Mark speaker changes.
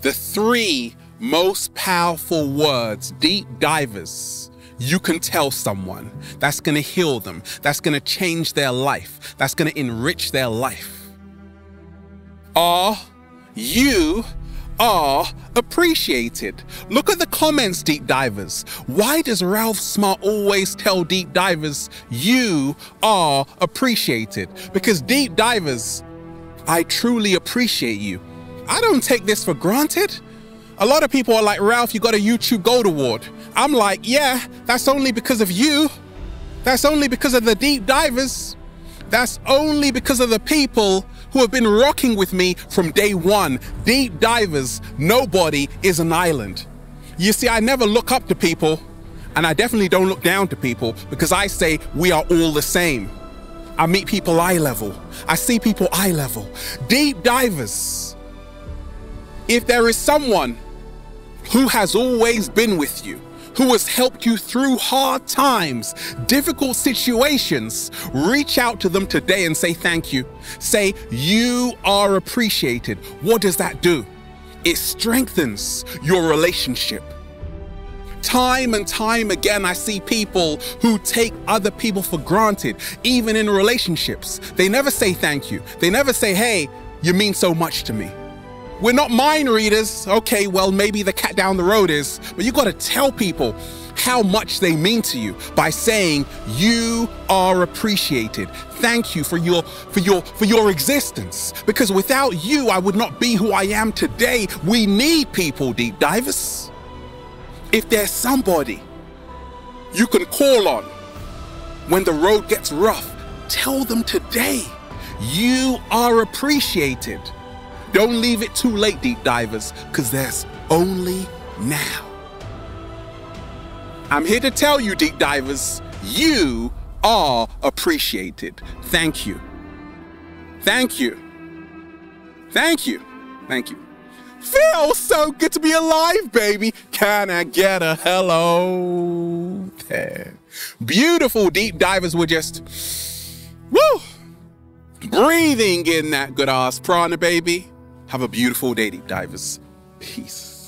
Speaker 1: the three most powerful words, deep divers, you can tell someone that's going to heal them, that's going to change their life, that's going to enrich their life. Are you are appreciated. Look at the comments, deep divers. Why does Ralph Smart always tell deep divers, you are appreciated? Because deep divers, I truly appreciate you. I don't take this for granted. A lot of people are like, Ralph, you got a YouTube Gold Award. I'm like, yeah, that's only because of you. That's only because of the deep divers. That's only because of the people who have been rocking with me from day one. Deep divers, nobody is an island. You see, I never look up to people, and I definitely don't look down to people because I say we are all the same. I meet people eye level. I see people eye level. Deep divers. If there is someone who has always been with you, who has helped you through hard times, difficult situations, reach out to them today and say thank you. Say, you are appreciated. What does that do? It strengthens your relationship. Time and time again, I see people who take other people for granted, even in relationships. They never say thank you. They never say, hey, you mean so much to me. We're not mind readers. Okay, well, maybe the cat down the road is, but you got to tell people how much they mean to you by saying you are appreciated. Thank you for your for your for your existence because without you I would not be who I am today. We need people deep divers. If there's somebody you can call on when the road gets rough, tell them today you are appreciated. Don't leave it too late, deep divers, because there's only now. I'm here to tell you, deep divers, you are appreciated. Thank you. Thank you. Thank you. Thank you. Feels so good to be alive, baby. Can I get a hello? There. Beautiful deep divers were just, woo, breathing in that good ass prana, baby. Have a beautiful day, deep divers. Peace.